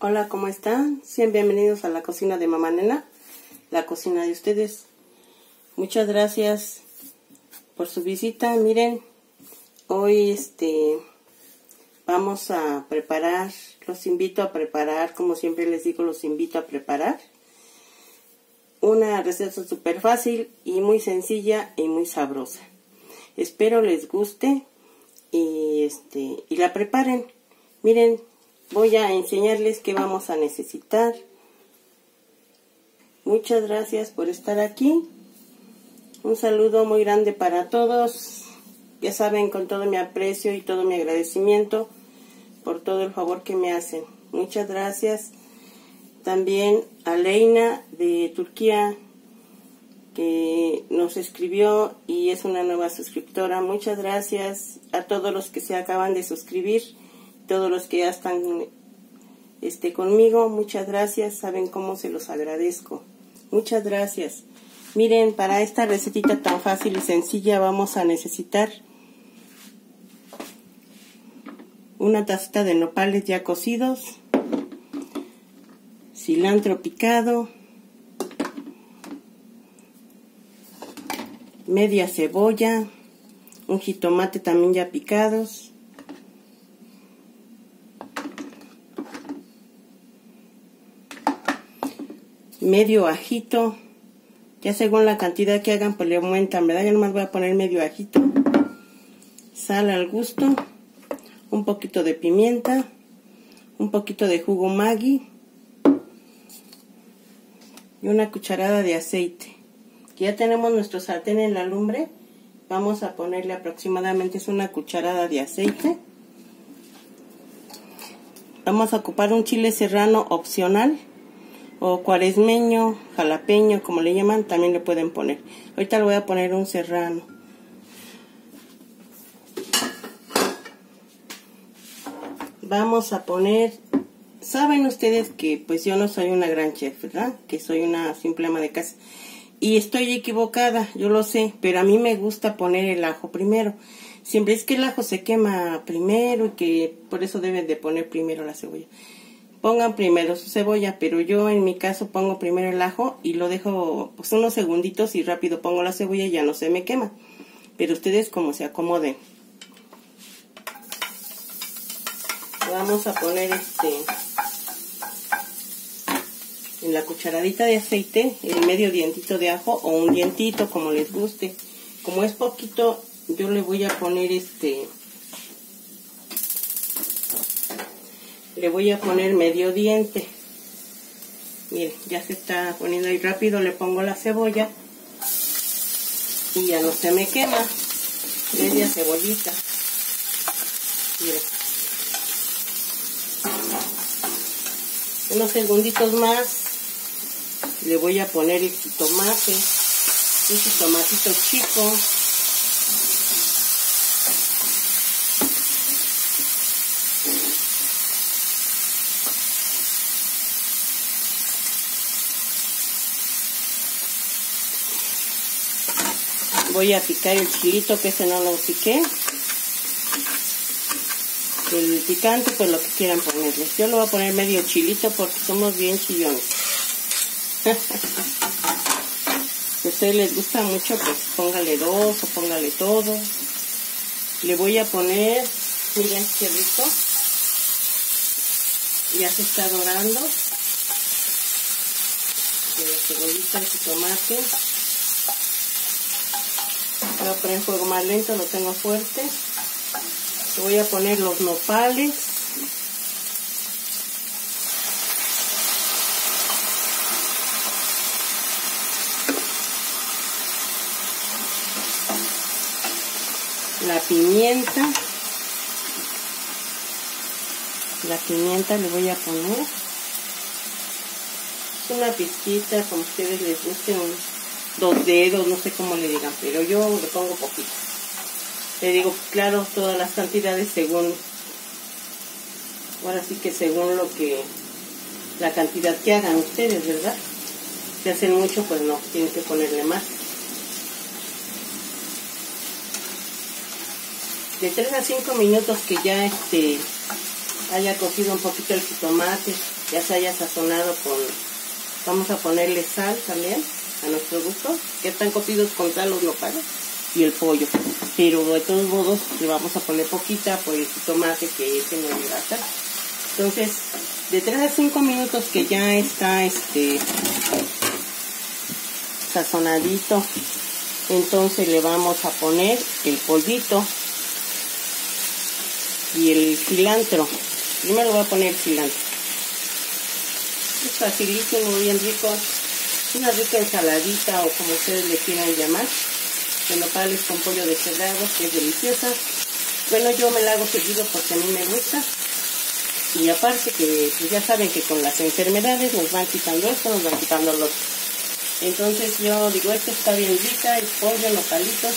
Hola, ¿cómo están? Sean bienvenidos a la cocina de Mamá Nena, la cocina de ustedes. Muchas gracias por su visita. Miren, hoy este vamos a preparar, los invito a preparar, como siempre les digo, los invito a preparar una receta súper fácil y muy sencilla y muy sabrosa. Espero les guste y este y la preparen. Miren, voy a enseñarles qué vamos a necesitar. Muchas gracias por estar aquí. Un saludo muy grande para todos. Ya saben, con todo mi aprecio y todo mi agradecimiento por todo el favor que me hacen. Muchas gracias. También a Leina de Turquía, que nos escribió y es una nueva suscriptora. Muchas gracias a todos los que se acaban de suscribir todos los que ya están este, conmigo, muchas gracias. Saben cómo se los agradezco. Muchas gracias. Miren, para esta recetita tan fácil y sencilla vamos a necesitar una tacita de nopales ya cocidos, cilantro picado, media cebolla, un jitomate también ya picados, medio ajito. Ya según la cantidad que hagan, pues le aumentan, ¿verdad? Yo nomás voy a poner medio ajito. Sal al gusto. Un poquito de pimienta. Un poquito de jugo Maggi. Y una cucharada de aceite. Ya tenemos nuestro sartén en la lumbre. Vamos a ponerle aproximadamente es una cucharada de aceite. Vamos a ocupar un chile serrano opcional o cuaresmeño, jalapeño, como le llaman, también le pueden poner. Ahorita le voy a poner un serrano. Vamos a poner, saben ustedes que pues yo no soy una gran chef, ¿verdad? Que soy una simple ama de casa. Y estoy equivocada, yo lo sé, pero a mí me gusta poner el ajo primero. Siempre es que el ajo se quema primero y que por eso deben de poner primero la cebolla pongan primero su cebolla, pero yo en mi caso pongo primero el ajo y lo dejo pues unos segunditos y rápido pongo la cebolla y ya no se me quema. Pero ustedes como se acomoden. Vamos a poner este en la cucharadita de aceite el medio dientito de ajo o un dientito como les guste. Como es poquito, yo le voy a poner este le voy a poner medio diente. Miren, ya se está poniendo ahí rápido, le pongo la cebolla y ya no se me quema. Media cebollita. Unos segunditos más le voy a poner el jitomate, un jitomatito chico. Voy a picar el chilito que ese no lo piqué. El picante pues lo que quieran ponerle. Yo lo voy a poner medio chilito porque somos bien chillones. Si a ustedes les gusta mucho pues póngale dos o póngale todo. Le voy a poner miren qué rico. Ya se está dorando. La cebollita, el tomate voy a poner fuego más lento, lo tengo fuerte. voy a poner los nopales. La pimienta. La pimienta le voy a poner. Una pizquita, como ustedes les guste, dos dedos, no sé cómo le digan, pero yo le pongo poquito. Le digo, claro, todas las cantidades según, ahora sí que según lo que, la cantidad que hagan ustedes, ¿verdad? Si hacen mucho, pues no, tienen que ponerle más. De 3 a 5 minutos que ya este haya cocido un poquito el jitomate, ya se haya sazonado con, vamos a ponerle sal también, a nuestro gusto, que están cocidos con sal los nopales y el pollo. Pero de todos modos le vamos a poner poquita por el jitomate que ese no hidrata. Entonces, de 3 a 5 minutos que ya está este sazonadito, entonces le vamos a poner el pollito y el cilantro. Primero voy a poner cilantro. Es facilísimo, bien rico. Una rica ensaladita o como ustedes le quieran llamar. De nopales con pollo de cerrado, que es deliciosa. Bueno, yo me la hago seguido porque a mí me gusta. Y aparte que pues ya saben que con las enfermedades nos van quitando esto, nos van quitando lo otro. Entonces yo digo, esto está bien rica, el pollo, los palitos,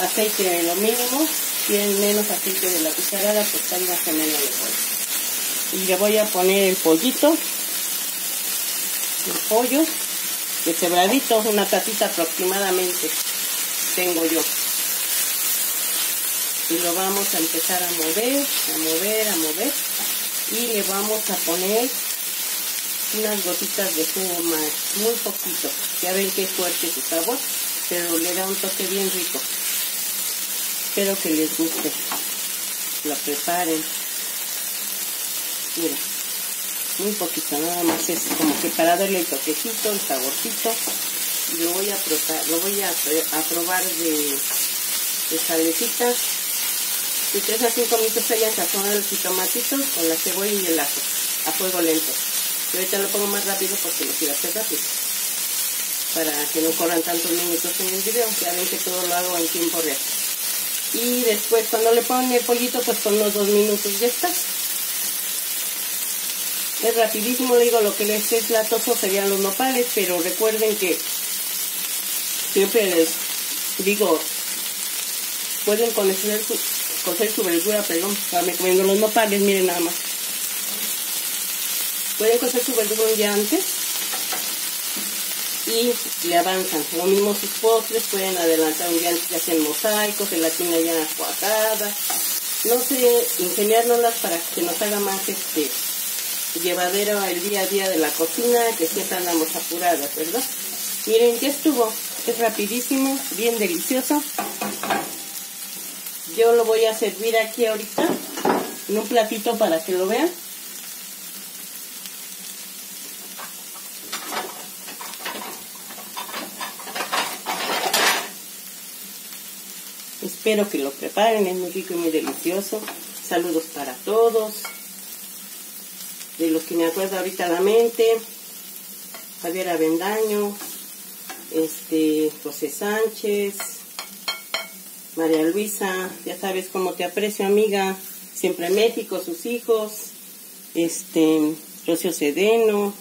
aceite lo mínimo, tienen menos aceite de la cucharada, pues está más o menos pollo. Y le voy a poner el pollito, el pollo, de cebradito, una tacita aproximadamente tengo yo. Y lo vamos a empezar a mover, a mover, a mover. Y le vamos a poner unas gotitas de jugo más, muy poquito. Ya ven que es fuerte su sabor, pero le da un toque bien rico. Espero que les guste. Lo preparen. Mira, muy poquito, nada más es como que para darle el toquecito, el saborcito. Y lo voy a probar, lo voy a, a probar de, de salecita. De 3 a 5 minutos hayan sazonado el jitomatitos con la cebolla y el ajo a fuego lento. Yo ahorita lo pongo más rápido porque lo quiero hacer rápido. Para que no corran tantos minutos en el video. Ya ven que todo lo hago en tiempo real. Y después cuando le ponen el pollito, pues con unos dos minutos ya está. Es rapidísimo, le digo, lo que les es latoso serían los nopales, pero recuerden que siempre les digo, pueden conocer su, cocer su verdura, perdón, para comiendo los nopales, miren nada más. Pueden cocer su verdura un día antes y le avanzan. Lo mismo sus postres, pueden adelantar un día antes que hacen mosaicos, gelatina ya cuajada. No sé, ingeniárnoslas para que nos haga más este llevadero el día a día de la cocina, que siempre andamos apuradas, ¿verdad? Miren, ya estuvo. Es rapidísimo, bien delicioso. Yo lo voy a servir aquí ahorita en un platito para que lo vean. Espero que lo preparen, es muy rico y muy delicioso. Saludos para todos. De los que me acuerdo ahorita la mente. Javier Avendaño, este, José Sánchez, María Luisa, ya sabes cómo te aprecio amiga, siempre México, sus hijos, este, Rocio Cedeno,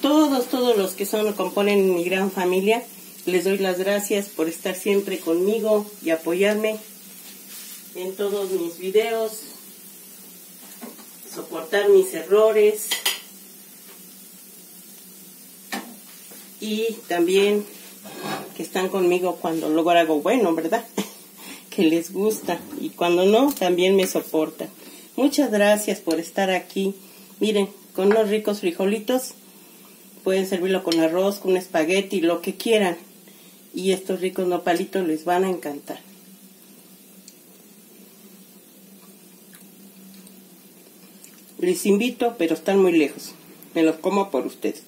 todos, todos los que son, componen mi gran familia, les doy las gracias por estar siempre conmigo y apoyarme en todos mis videos, soportar mis errores, y también que están conmigo cuando logro algo bueno, ¿verdad? que les gusta y cuando no, también me soportan. Muchas gracias por estar aquí. Miren, con unos ricos frijolitos, pueden servirlo con arroz, con espagueti, lo que quieran. Y estos ricos nopalitos les van a encantar. Les invito, pero están muy lejos. Me los como por ustedes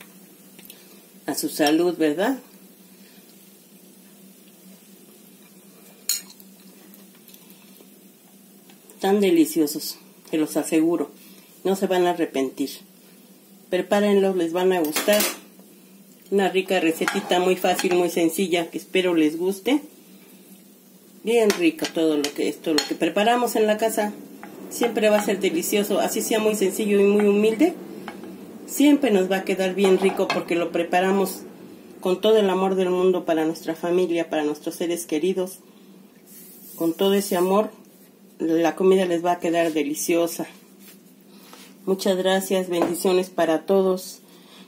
a su salud, ¿verdad? Tan deliciosos, que los aseguro. No se van a arrepentir. Prepárenlos, les van a gustar. Una rica recetita muy fácil, muy sencilla, que espero les guste. Bien rico todo lo que esto, lo que preparamos en la casa. Siempre va a ser delicioso, así sea muy sencillo y muy humilde siempre nos va a quedar bien rico porque lo preparamos con todo el amor del mundo para nuestra familia, para nuestros seres queridos. Con todo ese amor, la comida les va a quedar deliciosa. Muchas gracias, bendiciones para todos.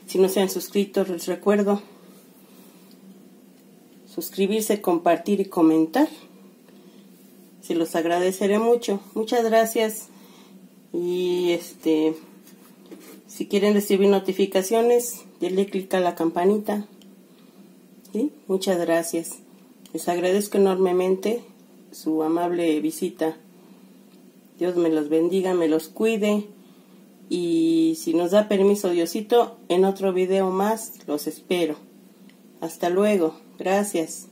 Si no se han suscrito, les recuerdo suscribirse, compartir y comentar. Se los agradeceré mucho. Muchas gracias Y este, si quieren recibir notificaciones, denle clic a la campanita. ¿Sí? Muchas gracias. Les agradezco enormemente su amable visita. Dios me los bendiga, me los cuide. Y si nos da permiso Diosito, en otro video más los espero. Hasta luego. Gracias.